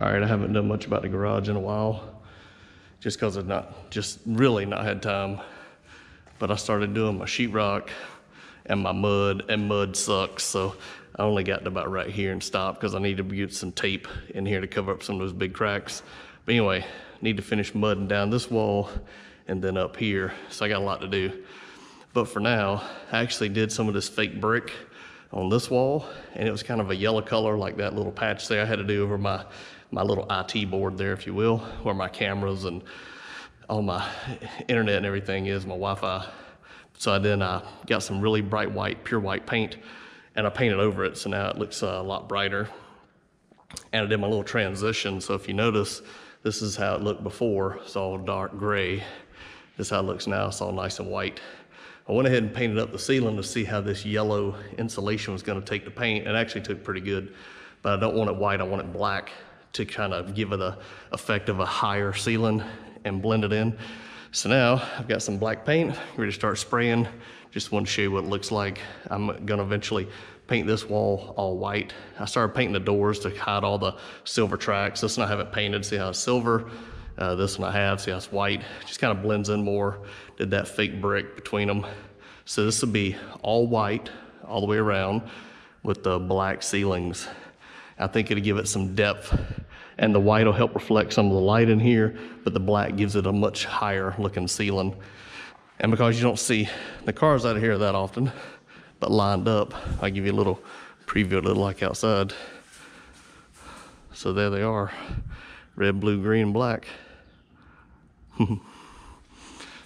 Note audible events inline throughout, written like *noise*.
All right, I haven't done much about the garage in a while, just because I've not, just really not had time. But I started doing my sheetrock and my mud, and mud sucks, so I only got to about right here and stopped because I need to get some tape in here to cover up some of those big cracks. But anyway, need to finish mudding down this wall and then up here, so I got a lot to do. But for now, I actually did some of this fake brick on this wall, and it was kind of a yellow color like that little patch there I had to do over my, my little IT board there, if you will, where my cameras and all my internet and everything is, my Wi-Fi. So I then uh, got some really bright white, pure white paint, and I painted over it, so now it looks uh, a lot brighter. And I did my little transition, so if you notice, this is how it looked before, it's all dark gray. This is how it looks now, it's all nice and white. I went ahead and painted up the ceiling to see how this yellow insulation was gonna take the paint. It actually took pretty good, but I don't want it white, I want it black to kind of give it a effect of a higher ceiling and blend it in. So now I've got some black paint, ready to start spraying. Just want to show you what it looks like. I'm gonna eventually paint this wall all white. I started painting the doors to hide all the silver tracks. This one I haven't painted, see how it's silver. Uh, this one I have, see how it's white. Just kind of blends in more. Did that fake brick between them. So this will be all white all the way around with the black ceilings. I think it'll give it some depth and the white will help reflect some of the light in here, but the black gives it a much higher looking ceiling. And because you don't see the cars out of here that often, but lined up, I'll give you a little preview of what it like outside. So there they are, red, blue, green, black. *laughs*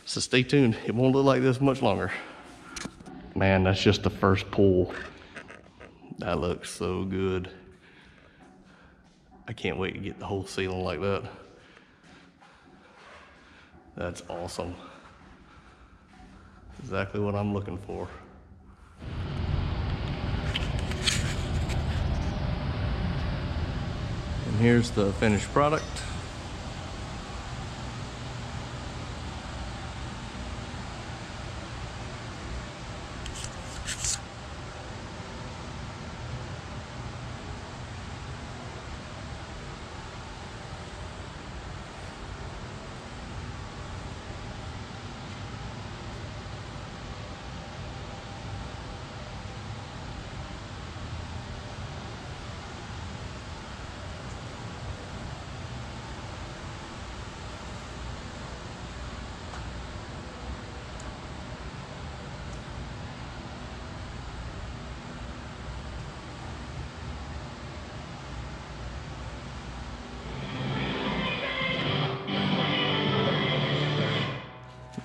so stay tuned. It won't look like this much longer. Man, that's just the first pull. That looks so good. I can't wait to get the whole ceiling like that. That's awesome. Exactly what I'm looking for. And here's the finished product.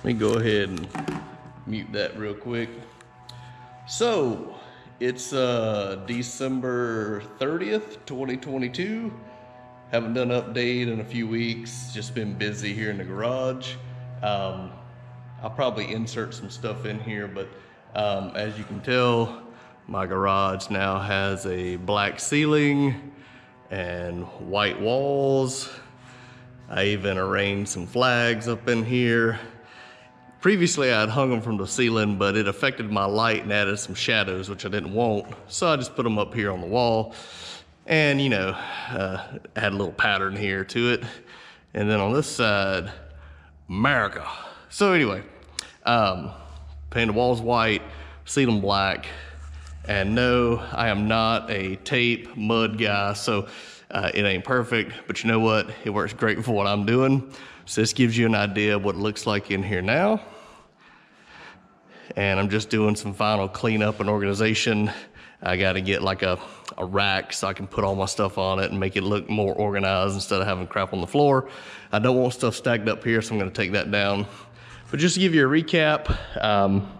Let me go ahead and mute that real quick. So, it's uh, December 30th, 2022. Haven't done an update in a few weeks. Just been busy here in the garage. Um, I'll probably insert some stuff in here, but um, as you can tell, my garage now has a black ceiling and white walls. I even arranged some flags up in here. Previously, I had hung them from the ceiling, but it affected my light and added some shadows, which I didn't want. So I just put them up here on the wall. And, you know, uh, add a little pattern here to it. And then on this side, America. So anyway, um, paint the walls white, ceiling black. And no, I am not a tape mud guy, so uh, it ain't perfect, but you know what? It works great for what I'm doing. So this gives you an idea of what it looks like in here now. And I'm just doing some final cleanup and organization. I got to get like a, a rack so I can put all my stuff on it and make it look more organized instead of having crap on the floor. I don't want stuff stacked up here, so I'm gonna take that down. But just to give you a recap, um,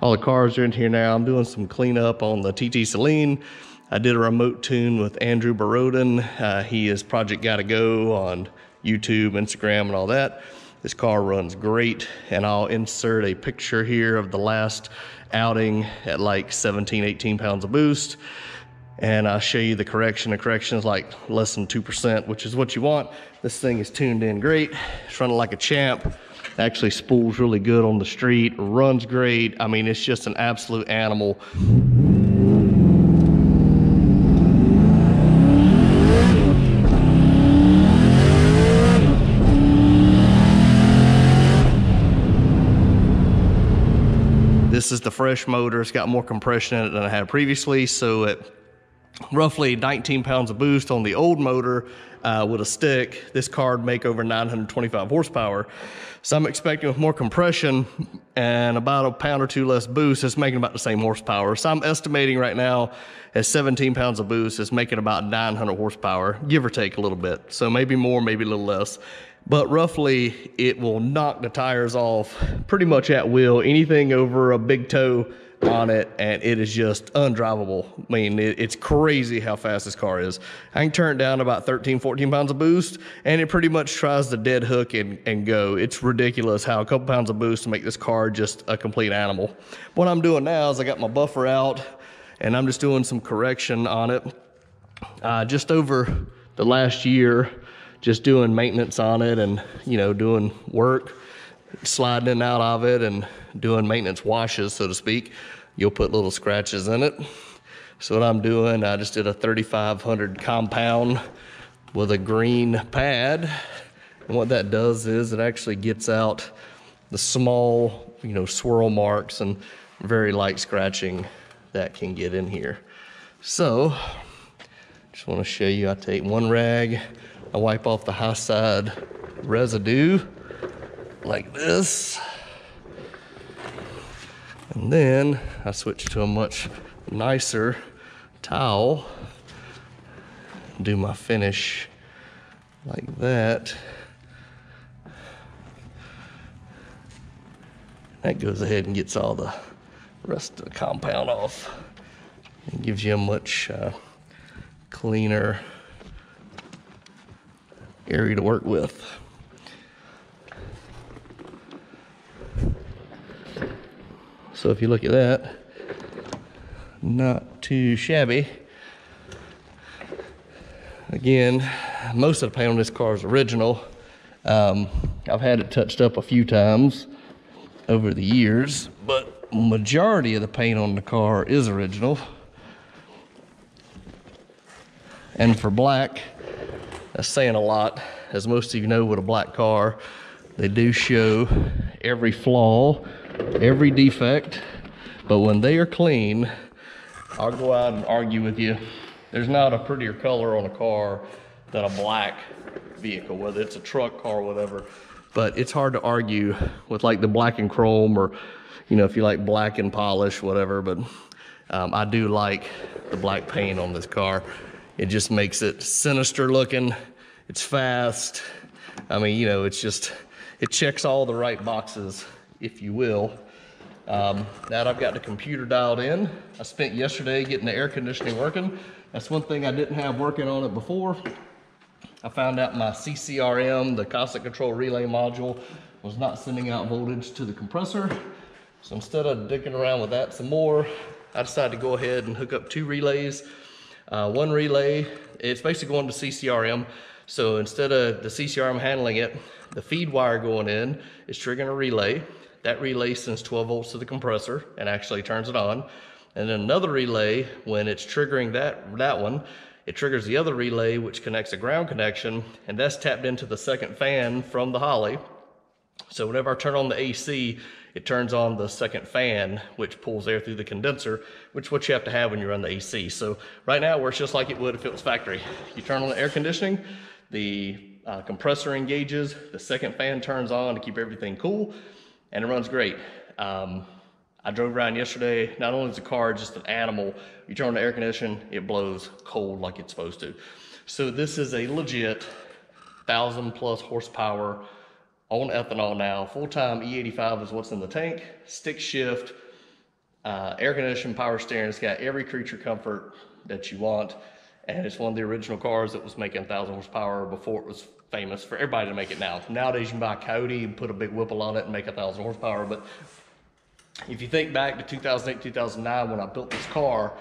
all the cars are in here now. I'm doing some cleanup on the TT Saleen. I did a remote tune with Andrew Barodin. Uh, he is Project Gotta Go on YouTube, Instagram, and all that. This car runs great, and I'll insert a picture here of the last outing at like 17, 18 pounds of boost. And I'll show you the correction. The correction is like less than 2%, which is what you want. This thing is tuned in great. It's running like a champ. Actually spools really good on the street, runs great. I mean, it's just an absolute animal. This is the fresh motor. It's got more compression in it than I had previously. So at roughly 19 pounds of boost on the old motor uh, with a stick, this car would make over 925 horsepower. So I'm expecting with more compression and about a pound or two less boost, it's making about the same horsepower. So I'm estimating right now at 17 pounds of boost, it's making about 900 horsepower, give or take a little bit. So maybe more, maybe a little less but roughly it will knock the tires off pretty much at will. Anything over a big toe on it and it is just undrivable. I mean, it, it's crazy how fast this car is. I can turn it down about 13, 14 pounds of boost and it pretty much tries to dead hook and, and go. It's ridiculous how a couple pounds of boost to make this car just a complete animal. What I'm doing now is I got my buffer out and I'm just doing some correction on it. Uh, just over the last year, just doing maintenance on it and, you know, doing work, sliding in and out of it and doing maintenance washes, so to speak. You'll put little scratches in it. So what I'm doing, I just did a 3500 compound with a green pad. And what that does is it actually gets out the small, you know, swirl marks and very light scratching that can get in here. So, just want to show you, I take one rag, I wipe off the high side residue like this. And then I switch to a much nicer towel. Do my finish like that. That goes ahead and gets all the rest of the compound off. It gives you a much uh, cleaner area to work with. So if you look at that, not too shabby. Again, most of the paint on this car is original. Um, I've had it touched up a few times over the years, but majority of the paint on the car is original. And for black, that's saying a lot. As most of you know with a black car, they do show every flaw, every defect, but when they are clean, I'll go out and argue with you. There's not a prettier color on a car than a black vehicle, whether it's a truck, car, whatever. But it's hard to argue with like the black and chrome or, you know, if you like black and polish, whatever. But um, I do like the black paint on this car. It just makes it sinister looking. It's fast. I mean, you know, it's just, it checks all the right boxes, if you will. Um, now that I've got the computer dialed in, I spent yesterday getting the air conditioning working. That's one thing I didn't have working on it before. I found out my CCRM, the constant control relay module, was not sending out voltage to the compressor. So instead of dicking around with that some more, I decided to go ahead and hook up two relays uh, one relay, it's basically going to CCRM. So instead of the CCRM handling it, the feed wire going in is triggering a relay. That relay sends 12 volts to the compressor and actually turns it on. And then another relay, when it's triggering that, that one, it triggers the other relay, which connects a ground connection, and that's tapped into the second fan from the Holley. So whenever I turn on the AC, it turns on the second fan, which pulls air through the condenser, which is what you have to have when you run the AC. So right now it works just like it would if it was factory. You turn on the air conditioning, the uh, compressor engages, the second fan turns on to keep everything cool, and it runs great. Um, I drove around yesterday, not only is the car just an animal, you turn on the air conditioning, it blows cold like it's supposed to. So this is a legit thousand plus horsepower on ethanol now. Full-time E85 is what's in the tank. Stick shift, uh, air conditioning, power steering. It's got every creature comfort that you want. And it's one of the original cars that was making 1,000 horsepower before it was famous for everybody to make it now. Nowadays you can buy a Coyote and put a big Whipple on it and make 1,000 horsepower. But if you think back to 2008, 2009 when I built this car,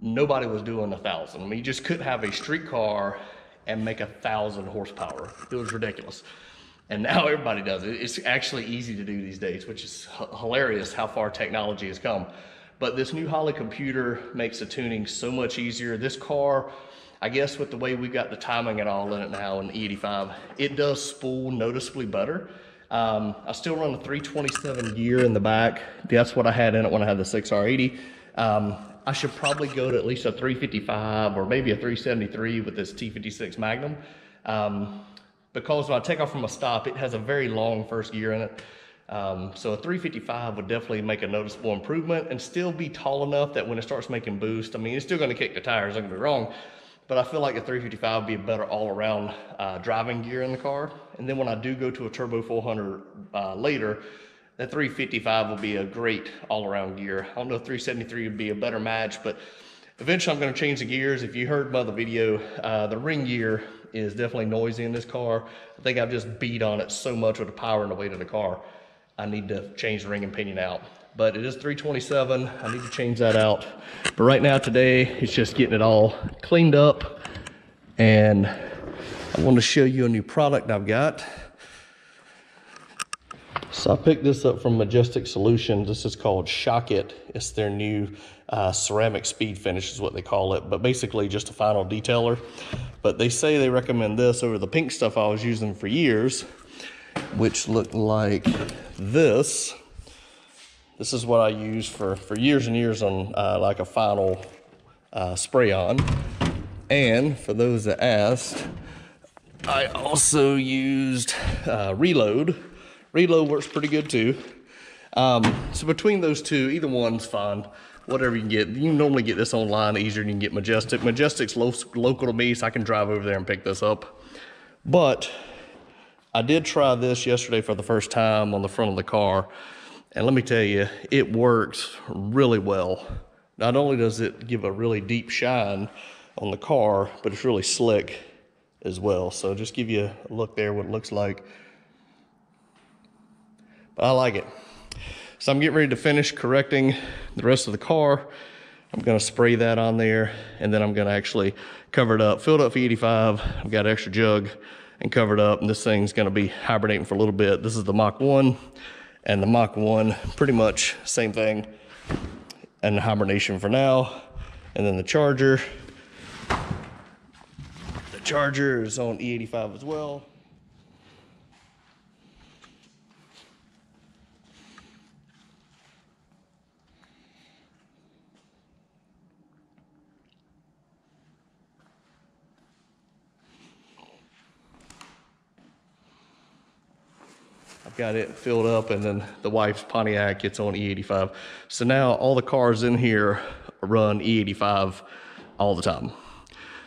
nobody was doing a 1,000. I mean, you just couldn't have a street car and make a 1,000 horsepower. It was ridiculous. And now *laughs* everybody does it. It's actually easy to do these days, which is hilarious how far technology has come. But this new Holley computer makes the tuning so much easier. This car, I guess with the way we got the timing and all in it now in the E85, it does spool noticeably better. Um, I still run a 327 gear in the back. That's what I had in it when I had the 6R80. Um, I should probably go to at least a 355 or maybe a 373 with this T56 Magnum. Um, because when I take off from a stop, it has a very long first gear in it. Um, so a 355 would definitely make a noticeable improvement and still be tall enough that when it starts making boost, I mean, it's still gonna kick the tires, don't get me wrong, but I feel like a 355 would be a better all-around uh, driving gear in the car. And then when I do go to a Turbo 400 uh, later, that 355 will be a great all-around gear. I don't know if 373 would be a better match, but eventually I'm gonna change the gears. If you heard my other video, uh, the ring gear is definitely noisy in this car. I think I've just beat on it so much with the power and the weight of the car. I need to change the ring and pinion out. But it is 327, I need to change that out. But right now today, it's just getting it all cleaned up. And I want to show you a new product I've got. So I picked this up from Majestic Solutions. This is called Shock It. It's their new uh, ceramic speed finish is what they call it, but basically just a final detailer. But they say they recommend this over the pink stuff I was using for years, which looked like this. This is what I use for, for years and years on uh, like a final uh, spray on. And for those that asked, I also used uh, Reload. Reload works pretty good too. Um, so between those two, either one's fine. Whatever you can get. You can normally get this online easier than you can get Majestic. Majestic's lo local to me, so I can drive over there and pick this up. But I did try this yesterday for the first time on the front of the car. And let me tell you, it works really well. Not only does it give a really deep shine on the car, but it's really slick as well. So just give you a look there what it looks like. I like it. So I'm getting ready to finish correcting the rest of the car. I'm gonna spray that on there and then I'm gonna actually cover it up. Filled up for 85, I've got an extra jug and covered up and this thing's gonna be hibernating for a little bit. This is the Mach 1 and the Mach 1, pretty much same thing. And hibernation for now. And then the Charger. The Charger is on E85 as well. Got it filled up and then the wife's Pontiac gets on E85. So now all the cars in here run E85 all the time.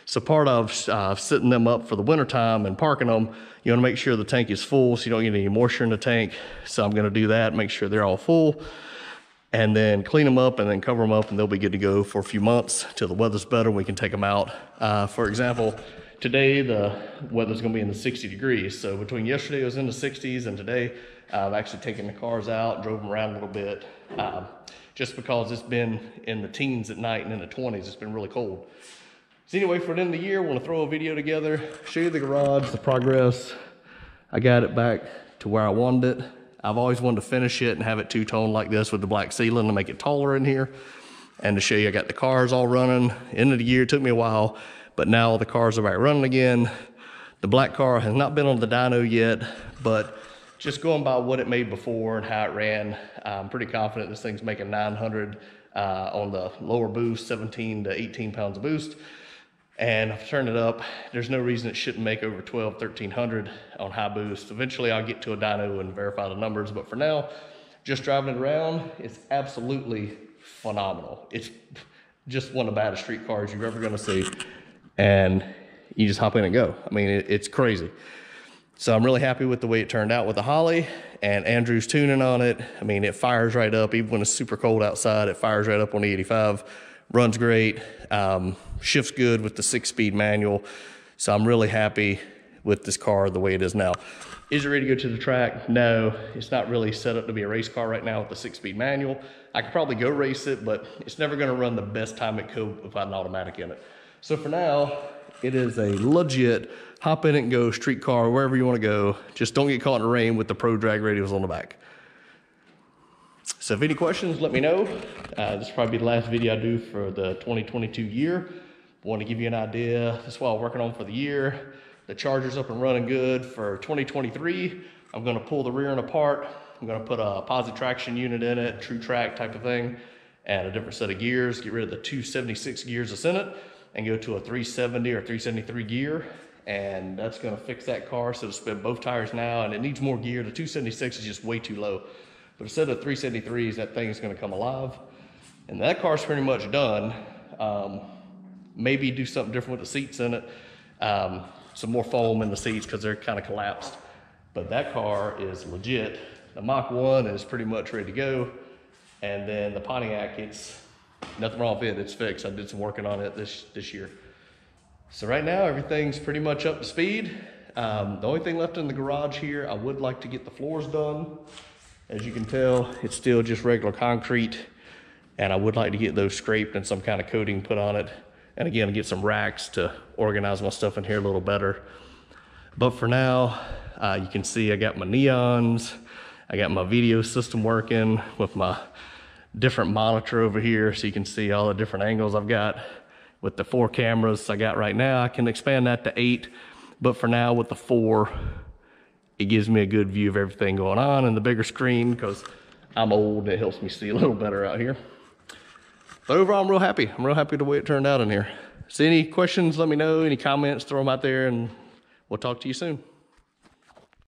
So part of uh, setting them up for the wintertime and parking them, you wanna make sure the tank is full so you don't get any moisture in the tank. So I'm gonna do that, make sure they're all full and then clean them up and then cover them up and they'll be good to go for a few months till the weather's better. We can take them out. Uh, for example, Today, the weather's gonna be in the 60 degrees. So between yesterday it was in the 60s and today, I've actually taken the cars out, drove them around a little bit. Um, just because it's been in the teens at night and in the 20s, it's been really cold. So anyway, for the end of the year, I wanna throw a video together, show you the garage, the progress. I got it back to where I wanted it. I've always wanted to finish it and have it two-tone like this with the black ceiling to make it taller in here. And to show you, I got the cars all running. End of the year, took me a while but now the cars are back running again. The black car has not been on the dyno yet, but just going by what it made before and how it ran, I'm pretty confident this thing's making 900 uh, on the lower boost, 17 to 18 pounds of boost. And I've turned it up. There's no reason it shouldn't make over 12, 1300 on high boost. Eventually I'll get to a dyno and verify the numbers, but for now, just driving it around, it's absolutely phenomenal. It's just one of the baddest street cars you're ever gonna see and you just hop in and go. I mean, it, it's crazy. So I'm really happy with the way it turned out with the Holley and Andrew's tuning on it. I mean, it fires right up, even when it's super cold outside, it fires right up on the 85, runs great, um, shifts good with the six speed manual. So I'm really happy with this car the way it is now. Is it ready to go to the track? No, it's not really set up to be a race car right now with the six speed manual. I could probably go race it, but it's never gonna run the best time it could without an automatic in it. So for now, it is a legit hop in and go street car, wherever you want to go. Just don't get caught in the rain with the Pro Drag radials on the back. So if any questions, let me know. Uh, this will probably be the last video I do for the 2022 year. Want to give you an idea. That's what I'm working on for the year. The charger's up and running good for 2023. I'm gonna pull the rear end apart. I'm gonna put a positive traction unit in it, Truetrac type of thing, and a different set of gears, get rid of the 276 gears that's in it, and go to a 370 or 373 gear. And that's gonna fix that car, so it'll spin both tires now, and it needs more gear. The 276 is just way too low. But instead of 373s, that thing is gonna come alive. And that car's pretty much done. Um, maybe do something different with the seats in it. Um, some more foam in the seats because they're kind of collapsed. But that car is legit. The Mach 1 is pretty much ready to go. And then the Pontiac, it's nothing wrong with it. It's fixed. I did some working on it this, this year. So right now, everything's pretty much up to speed. Um, the only thing left in the garage here, I would like to get the floors done. As you can tell, it's still just regular concrete. And I would like to get those scraped and some kind of coating put on it. And again, get some racks to organize my stuff in here a little better. But for now, uh, you can see I got my neons. I got my video system working with my different monitor over here so you can see all the different angles I've got with the four cameras I got right now. I can expand that to eight, but for now with the four, it gives me a good view of everything going on and the bigger screen because I'm old it helps me see a little better out here. But overall, I'm real happy. I'm real happy the way it turned out in here. So any questions, let me know. Any comments, throw them out there and we'll talk to you soon.